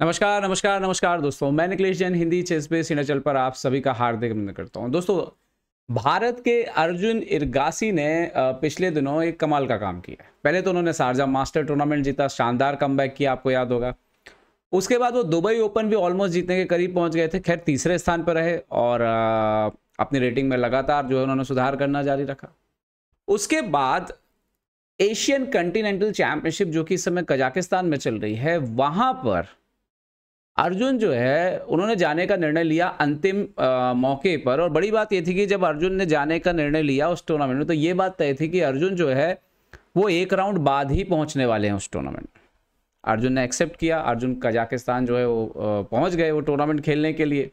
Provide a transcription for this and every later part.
नमस्कार नमस्कार नमस्कार दोस्तों। मैं निकलेश जैन, हिंदी चेस बेस हिमाचल पर आप सभी का हार्दिक अभिनंदन करता हूँ। दोस्तों, भारत के अर्जुन इरगासी ने पिछले दिनों एक कमाल का काम किया पहले तो उन्होंने शारजा मास्टर टूर्नामेंट जीता, शानदार कम किया, आपको याद होगा। उसके बाद वो दुबई ओपन भी ऑलमोस्ट जीतने के करीब पहुँच गए थे। खैर, तीसरे स्थान पर रहे और अपनी रेटिंग में लगातार जो है उन्होंने सुधार करना जारी रखा। उसके बाद एशियन कंटिनेंटल चैंपियनशिप जो कि इस समय कजाकिस्तान में चल रही है, वहाँ पर अर्जुन जो है उन्होंने जाने का निर्णय लिया अंतिम आ, मौके पर। और बड़ी बात ये थी कि जब अर्जुन ने जाने का निर्णय लिया उस टूर्नामेंट में तो ये बात तय थी कि अर्जुन जो है वो एक राउंड बाद ही पहुँचने वाले हैं उस टूर्नामेंट में। अर्जुन ने एक्सेप्ट किया अर्जुन कजाकिस्तान जो है वो पहुँच गए वो टूर्नामेंट खेलने के लिए।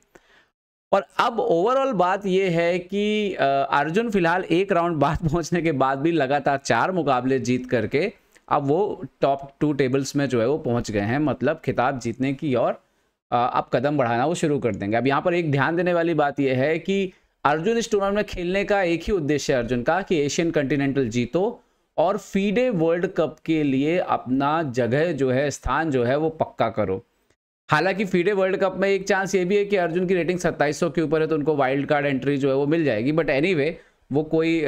और अब ओवरऑल बात यह है कि अर्जुन फ़िलहाल एक राउंड बाद पहुँचने के बाद भी लगातार चार मुकाबले जीत करके अब वो टॉप टू टेबल्स में जो है वो पहुँच गए हैं। मतलब खिताब जीतने की और अब कदम बढ़ाना वो शुरू कर देंगे। अब यहाँ पर एक ध्यान देने वाली बात यह है कि अर्जुन इस टूर्नामेंट में खेलने का एक ही उद्देश्य है अर्जुन का कि एशियन कंटिनेंटल जीतो और फीडे वर्ल्ड कप के लिए अपना जगह जो है स्थान जो है वो पक्का करो। हालाँकि फीडे वर्ल्ड कप में एक चांस ये भी है कि अर्जुन की रेटिंग 2700 के ऊपर है तो उनको वाइल्ड कार्ड एंट्री जो है वो मिल जाएगी। बट एनी anyway, वो कोई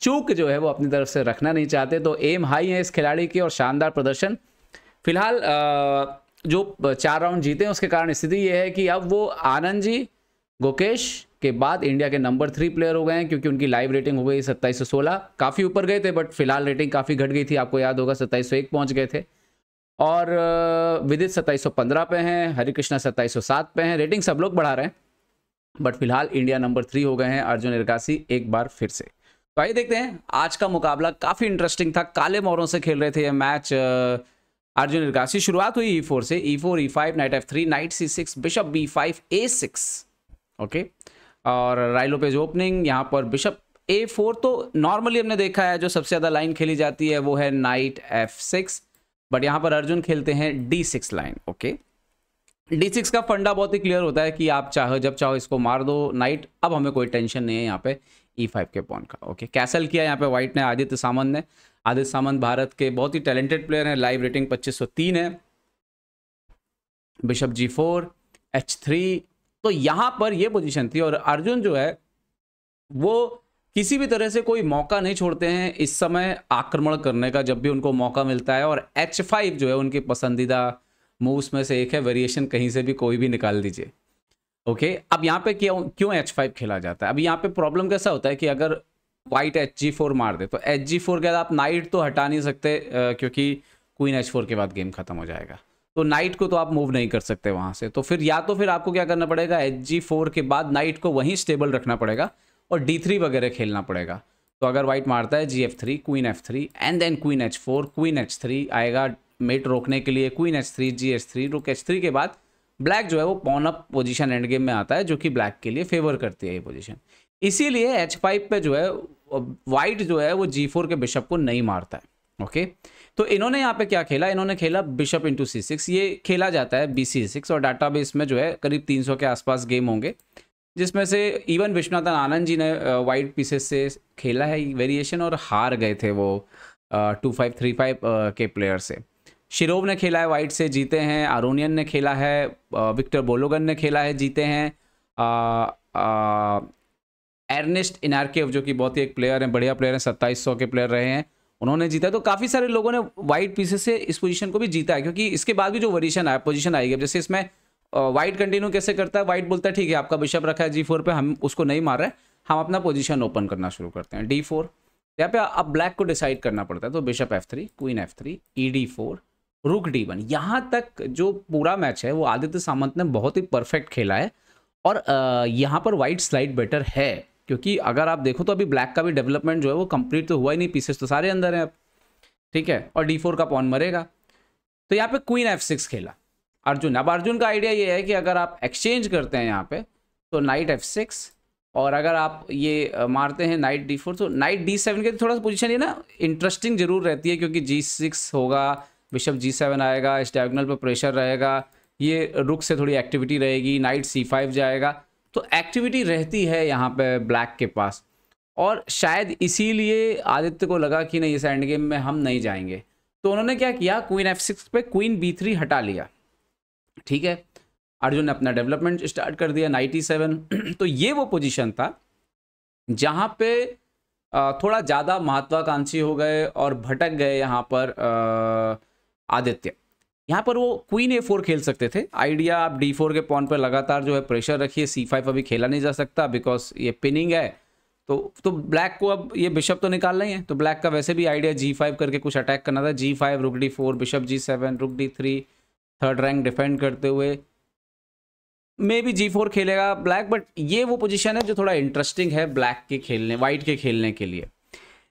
चूक जो है वो अपनी तरफ़ से रखना नहीं चाहते। तो एम हाई है इस खिलाड़ी की और शानदार प्रदर्शन। फ़िलहाल जो चार राउंड जीते हैं, उसके कारण स्थिति ये है कि अब वो आनंद जी, गोकेश के बाद इंडिया के नंबर थ्री प्लेयर हो गए हैं, क्योंकि उनकी लाइव रेटिंग हो गई सत्ताईस सौ सोलह। काफ़ी ऊपर गए थे बट फ़िलहाल रेटिंग काफ़ी घट गई थी, आपको याद होगा, सत्ताईस सौ एक पहुँच गए थे। और विदित सत्ताईस सौ पंद्रह पे हैं, हरिकृष्णा सत्ताईस सौ सात पे हैं रेटिंग सब लोग बढ़ा रहे हैं बट फ़िलहाल इंडिया नंबर थ्री हो गए हैं, अर्जुन इरकासी एक बार फिर से। तो आइए देखते हैं, आज का मुकाबला काफ़ी इंटरेस्टिंग था, काले मोरों से खेल रहे थे ये मैच अर्जुन इरकासी शुरुआत हुई ई फोर से। E four E five knight F three knight C six bishop B five A six okay और राइलो पेज ओपनिंग यहाँ पर बिशप ए फोर तो नॉर्मली हमने देखा है, जो सबसे ज़्यादा लाइन खेली जाती है, वो है नाइट एफ़ सिक्स बट यहाँ पर अर्जुन खेलते हैं D six line okay D six का फंडा बहुत ही क्लियर होता है कि आप चाहो, जब चाहो इसको मार दो। नाइट अब हमें कोई टेंशन नहीं है यहाँ पे। ई e फाइव के पॉन का ओके कैसल किया यहाँ पे व्हाइट ने आदित्य सामंत ने। आदित्य सामंत भारत के बहुत ही टैलेंटेड प्लेयर हैं लाइव रेटिंग पच्चीस है। Bishop G four H three तो यहाँ पर ये पोजीशन थी और अर्जुन जो है, वो किसी भी तरह से कोई मौका नहीं छोड़ते हैं इस समय आक्रमण करने का, जब भी उनको मौका मिलता है और एच फाइव जो है, उनके पसंदीदा मूव्स में से एक है वेरिएशन कहीं से भी कोई भी निकाल दीजिए। ओके? अब यहाँ पे क्यों क्यों एच फाइव खेला जाता है? अब यहाँ पे प्रॉब्लम कैसा होता है कि अगर वाइट एच जी फोर मार दे तो एच जी फोर के बाद आप नाइट तो हटा नहीं सकते क्योंकि क्वीन एच फोर के बाद गेम खत्म हो जाएगा। तो नाइट को तो आप मूव नहीं कर सकते वहाँ से। तो फिर या तो फिर आपको क्या करना पड़ेगा? एच जी फोर के बाद नाइट को वहीं स्टेबल रखना पड़ेगा और डी थ्री वगैरह खेलना पड़ेगा। तो अगर वाइट मारता है G F three queen F three and then queen H four queen H three आएगा मेट रोकने के लिए। Queen H three G H three rook H three के बाद ब्लैक जो है वो pawn up position end game में आता है, जो कि ब्लैक के लिए फेवर करती है ये पोजिशन इसीलिए एच फाइव पे जो है वाइट जो है वो जी फोर के बिशप को नहीं मारता है ओके तो इन्होंने यहाँ पे क्या खेला? इन्होंने खेला बिशप इंटू सी सिक्स ये खेला जाता है बी सी सिक्स और डाटा बेस में जो है करीब 300 के आसपास गेम होंगे, जिसमें से इवन विश्वनाथन आनंद जी ने वाइट पीसेस से खेला है वेरिएशन और हार गए थे वो टू फाइव थ्री फाइव के प्लेयर से। शिरोव ने खेला है, वाइट से जीते हैं, आरोनियन ने खेला है विक्टर बोलोगन ने खेला है, जीते हैं एर्नेस्ट इनारकेव, जो कि बहुत ही एक प्लेयर हैं, बढ़िया प्लेयर हैं, सत्ताईस सौ के प्लेयर रहे हैं, उन्होंने जीता तो काफ़ी सारे लोगों ने वाइट पीसेस से इस पोजीशन को भी जीता है, क्योंकि इसके बाद भी जो वरीशन आया पोजीशन आएगी। जैसे इसमें वाइट कंटिन्यू कैसे करता है वाइट बोलता है, ठीक है, आपका बिशप रखा है जी फोर पर हम उसको नहीं मार रहे, हम अपना पोजिशन ओपन करना शुरू करते हैं। डी फोर यहाँ पे अब ब्लैक को डिसाइड करना पड़ता है तो bishop F three queen F three E D four rook D one. यहाँ तक जो पूरा मैच है, वो आदित्य सामंत ने बहुत ही परफेक्ट खेला है और यहाँ पर वाइट स्लाइड बेटर है, क्योंकि अगर आप देखो तो अभी ब्लैक का भी डेवलपमेंट जो है वो कंप्लीट तो हुआ ही नहीं पीसेस तो सारे अंदर हैं अब, ठीक है? और डी फोर का पॉन मरेगा। तो यहाँ पे क्वीन एफ़ सिक्स खेला। अर्जुन, अब अर्जुन का आइडिया ये है कि अगर आप एक्सचेंज करते हैं यहाँ पे तो नाइट एफ़ सिक्स और अगर आप ये मारते हैं नाइट डी फोर तो नाइट डी सेवन के थोड़ा सा पोजीशन ये ना इंटरेस्टिंग ज़रूर रहती है, क्योंकि जी सिक्स होगा बिशप जी सेवन आएगा, इस डायगनल पर प्रेशर रहेगा, ये रुक से थोड़ी एक्टिविटी रहेगी नाइट सी फाइव जाएगा। तो एक्टिविटी रहती है यहाँ पे ब्लैक के पास। और शायद इसीलिए आदित्य को लगा कि नहीं, इस एंड गेम में हम नहीं जाएँगे। तो उन्होंने क्या किया क्वीन एफ़ सिक्स पे क्वीन बी थ्री हटा लिया। ठीक है? अर्जुन ने अपना डेवलपमेंट स्टार्ट कर दिया नाइन्टी सेवन तो ये वो पोजीशन था जहाँ पे थोड़ा ज़्यादा महत्वाकांक्षी हो गए और भटक गए यहाँ पर आदित्य। यहाँ पर वो क्वीन ए फोर खेल सकते थे। आइडिया आप डी फोर के पॉन पर लगातार जो है प्रेशर रखिए। सी फाइव अभी खेला नहीं जा सकता बिकॉज़ ये पिनिंग है। तो तो ब्लैक को अब ये बिशप तो निकालना ही है। तो ब्लैक का वैसे भी आइडिया जी फाइव करके कुछ अटैक करना था। G five rook D four bishop G seven rook D three third rank defend करते हुए। मे बी जी फोर खेलेगा ब्लैक बट ये वो पोजीशन है जो थोड़ा इंटरेस्टिंग है ब्लैक के खेलने वाइट के खेलने के लिए।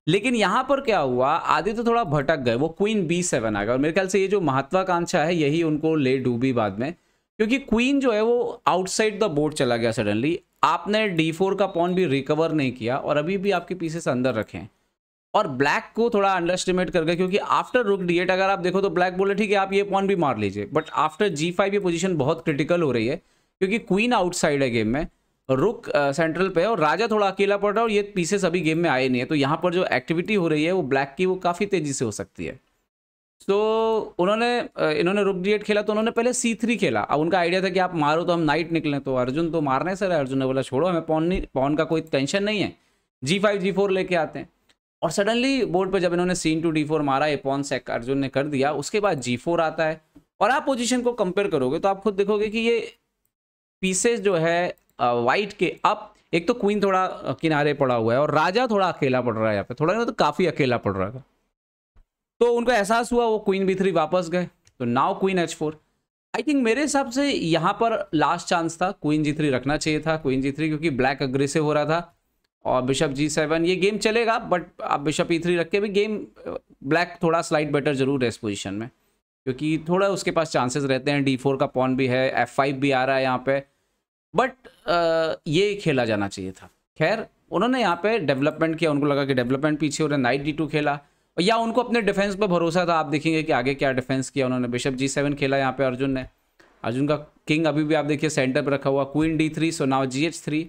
लेकिन यहाँ पर क्या हुआ आदि तो थोड़ा भटक गए, वो क्वीन बी सेवन आ गया और मेरे ख्याल से ये जो महत्वाकांक्षा है, यही उनको ले डूबी बाद में, क्योंकि क्वीन जो है वो आउटसाइड द बोर्ड चला गया सडनली आपने डी फोर का पॉन भी रिकवर नहीं किया, और अभी भी आपके पीसेस अंदर रखे और ब्लैक को थोड़ा अंडर एस्टिमेट कर गए, क्योंकि आफ्टर रुक डी एट अगर आप देखो तो ब्लैक बोले, ठीक है, आप ये पॉन भी मार लीजिए। बट आफ्टर जी फाइव ये पोजिशन बहुत क्रिटिकल हो रही है, क्योंकि क्वीन आउटसाइड है गेम में रुक सेंट्रल पे है और राजा थोड़ा अकेला पड़ रहा है और ये पीसेस अभी गेम में आए नहीं है। तो यहाँ पर जो एक्टिविटी हो रही है, वो ब्लैक की, वो काफ़ी तेज़ी से हो सकती है। तो उन्होंने इन्होंने रुक डी खेला तो उन्होंने पहले सी थ्री खेला। अब उनका आइडिया था कि आप मारो तो हम नाइट निकलें। तो अर्जुन तो मारने सर अर्जुन ने बोला, छोड़ो, हमें पौन नहीं पौन का कोई टेंशन नहीं है। जी फाइव जी फोर लेके आते हैं। और सडनली बोर्ड पर जब इन्होंने सीन टू डी फोर मारा, ये पौन सेक अर्जुन ने कर दिया। उसके बाद जी फोर आता है। और आप पोजिशन को कंपेयर करोगे तो आप खुद देखोगे कि ये पीसेस जो है वाइट के, अब एक तो क्वीन थोड़ा किनारे पड़ा हुआ है और राजा थोड़ा अकेला पड़ रहा है यहाँ पे। थोड़ा ना तो काफ़ी अकेला पड़ रहा था। तो उनको एहसास हुआ, वो क्वीन बी थ्री वापस गए। तो now queen H four I think मेरे हिसाब से यहाँ पर लास्ट चांस था क्वीन जी थ्री रखना चाहिए था क्वीन जी थ्री क्योंकि ब्लैक अग्रेसिव हो रहा था। और बिशप जी सेवन ये गेम चलेगा बट आप बिशप ई थ्री रख के भी गेम ब्लैक थोड़ा स्लाइड बेटर ज़रूर है इस पोजिशन में। क्योंकि थोड़ा उसके पास चांसेस रहते हैं। डी फोर का पॉन भी है एफ़ फाइव भी आ रहा है यहाँ पे। बट ये खेला जाना चाहिए था। खैर, उन्होंने यहाँ पे डेवलपमेंट किया, उनको लगा कि डेवलपमेंट पीछे हो रहा है, नाइट डी टू खेला या उनको अपने डिफेंस पर भरोसा था, आप देखेंगे कि आगे क्या डिफेंस किया उन्होंने। बिशप जी सेवन खेला यहाँ पे अर्जुन ने। अर्जुन का किंग अभी भी आप देखिए सेंटर पर रखा हुआ, queen D three, so now G H three.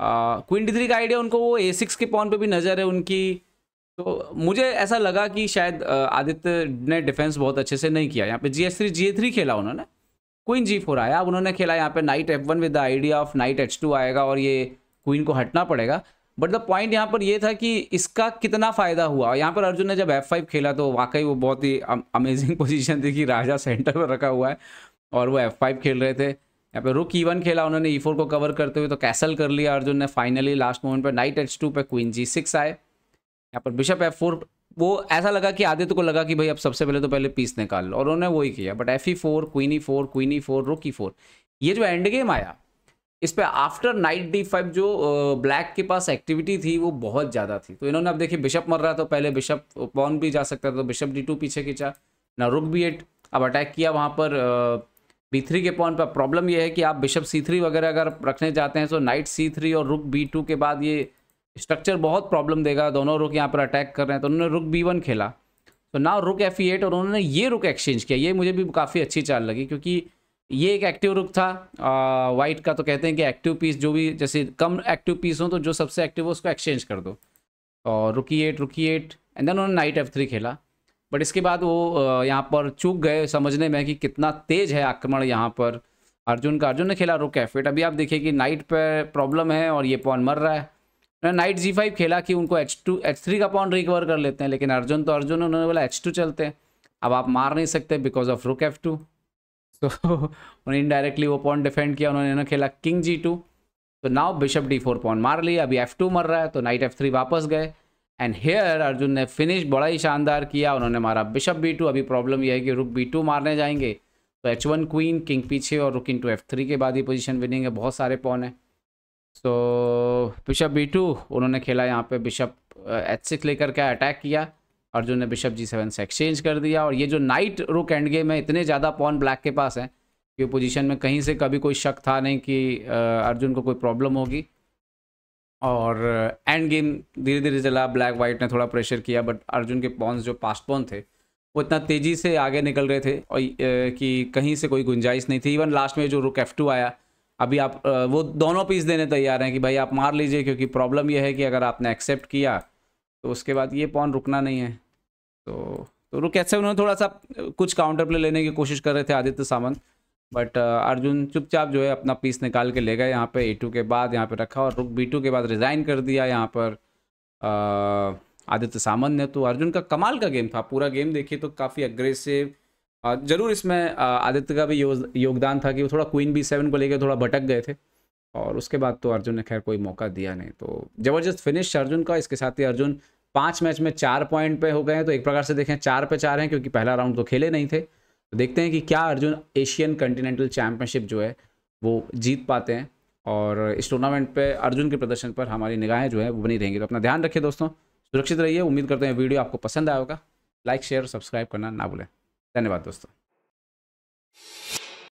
Queen D three का आइडिया उनको, वो ए सिक्स के पॉन पे भी नज़र है उनकी। तो मुझे ऐसा लगा कि शायद आदित्य ने डिफेंस बहुत अच्छे से नहीं किया। यहाँ पे G H three, G A three खेला उन्होंने। क्वीन जी फोर आया, अब उन्होंने खेला यहाँ पे knight F one with the idea of knight H two आएगा और ये क्वीन को हटना पड़ेगा। बट द पॉइंट यहाँ पर ये था कि इसका कितना फ़ायदा हुआ। यहाँ पर अर्जुन ने जब एफ़ फाइव खेला तो वाकई वो बहुत ही अमेजिंग पोजीशन थी कि राजा सेंटर पर रखा हुआ है और वो एफ़ फाइव खेल रहे थे। यहाँ पे रुक ईवन खेला उन्होंने ई e फोर को कवर करते हुए तो कैसल कर लिया अर्जुन ने। फाइनली लास्ट मोमेंट पर नाइट एच टू पर क्वीन जी सिक्स आए। यहाँ पर बिशप एफ़ फोर वो ऐसा लगा कि आदित्य को लगा कि भाई अब सबसे पहले तो पहले पीस निकाल लो। और उन्होंने वही किया। But F E four queen E four queen E four rook E four ये जो एंड गेम आया, इस पर आफ्टर नाइट डी फाइव जो ब्लैक के पास एक्टिविटी थी, वो बहुत ज़्यादा थी। तो इन्होंने अब देखिए बिशप मर रहा तो पहले बिशप पॉन भी जा सकता था। तो बिशप डी टू पीछे खींचा ना रुक बी एट अब अटैक किया वहाँ पर बी थ्री के पॉन पर प्रॉब्लम ये है कि आप बिशप सी थ्री वगैरह अगर रखने जाते हैं तो नाइट सी थ्री और रुक बी टू के बाद ये स्ट्रक्चर बहुत प्रॉब्लम देगा, दोनों रुक यहाँ पर अटैक कर रहे हैं तो उन्होंने रुक बी वन खेला। तो ना रुक एफ़ ई एट और उन्होंने ये रुक एक्सचेंज किया। ये मुझे भी काफ़ी अच्छी चाल लगी, क्योंकि ये एक एक्टिव रुक था वाइट का तो कहते हैं कि एक्टिव पीस जो भी जैसे कम एक्टिव पीस हो तो जो सबसे एक्टिव हो, उसको एक्सचेंज कर दो। और rook E eight rook E eight and then उन्होंने नाइट एफ़ थ्री खेला। बट इसके बाद वो यहाँ पर चूक गए, समझने में कि कितना तेज़ है आक्रमण यहाँ पर। अर्जुन का, अर्जुन ने खेला रुक एफ़ एट अभी आप देखिए कि नाइट पर प्रॉब्लम है और ये पॉन मर रहा है। नाइट जी फाइव खेला कि उनको एच टू एच थ्री का पॉइंट रिकवर कर लेते हैं, लेकिन अर्जुन तो अर्जुन, उन्होंने बोला एच टू चलते हैं। अब आप मार नहीं सकते because of rook F two तो उन्होंने इनडायरेक्टली वो पॉइंट डिफेंड किया, उन्होंने खेला किंग जी टू तो now bishop D four point मार लिया, अभी एफ़ टू मर रहा है तो नाइट एफ़ थ्री वापस गए। एंड हेयर अर्जुन ने फिनिश बड़ा ही शानदार किया, उन्होंने मारा बिशप बी टू अभी प्रॉब्लम यह है कि रुक बी टू मारने जाएँगे। तो एच वन क्वीन किंग पीछे और रुक इन टू एफ़ थ्री के बाद ही पोजिशन विनिंग है, बहुत सारे पॉन है। सो बिशप बी टू उन्होंने खेला यहाँ पे बिशप एच सिक्स लेकर के अटैक किया। अर्जुन ने बिशप जी सेवन से एक्सचेंज कर दिया और ये जो नाइट रुक एंड गेम है, इतने ज़्यादा पॉन ब्लैक के पास है कि पोजीशन में कहीं से कभी कोई शक था नहीं कि अर्जुन को कोई प्रॉब्लम होगी। और एंड गेम धीरे धीरे चला ब्लैक वाइट ने थोड़ा प्रेशर किया बट अर्जुन के पॉन्स जो पास्ट पॉन थे, वो इतना तेज़ी से आगे निकल रहे थे और कि कहीं से कोई गुंजाइश नहीं थी। इवन लास्ट में जो रुक एफ़ टू आया अभी आप वो दोनों पीस देने तैयार हैं कि भाई आप मार लीजिए, क्योंकि प्रॉब्लम यह है कि अगर आपने एक्सेप्ट किया तो उसके बाद ये पॉन रुकना नहीं है। तो तो रुक कैसे उन्होंने थोड़ा सा कुछ काउंटर प्ले लेने की कोशिश कर रहे थे आदित्य सामंत बट अर्जुन चुपचाप जो है अपना पीस निकाल के ले गए। यहाँ पे ए टू के बाद यहाँ पे रखा और रुक बी टू के बाद रिज़ाइन कर दिया यहाँ पर आदित्य सामंत ने। तो अर्जुन का कमाल का गेम था। पूरा गेम देखिए तो काफ़ी अग्रेसिव ज़रूर इसमें आदित्य का भी योगदान था कि वो थोड़ा क्वीन बी सेवन को लेकर थोड़ा भटक गए थे। और उसके बाद तो अर्जुन ने खैर कोई मौका दिया नहीं तो ज़बरदस्त फिनिश अर्जुन का। इसके साथ ही अर्जुन पाँच मैच में चार पॉइंट पे हो गए हैं तो एक प्रकार से देखें चार पे चार हैं, क्योंकि पहला राउंड तो खेले नहीं थे। तो देखते हैं कि क्या अर्जुन एशियन कंटिनेंटल चैम्पियनशिप जो है, वो जीत पाते हैं। और इस टूर्नामेंट पे अर्जुन के प्रदर्शन पर हमारी निगाहें जो है, वो बनी रहेंगी। तो अपना ध्यान रखिए दोस्तों, सुरक्षित रहिए। उम्मीद करते हैं वीडियो आपको पसंद आएगा लाइक शेयर सब्सक्राइब करना ना भूलें। धन्यवाद दोस्तों।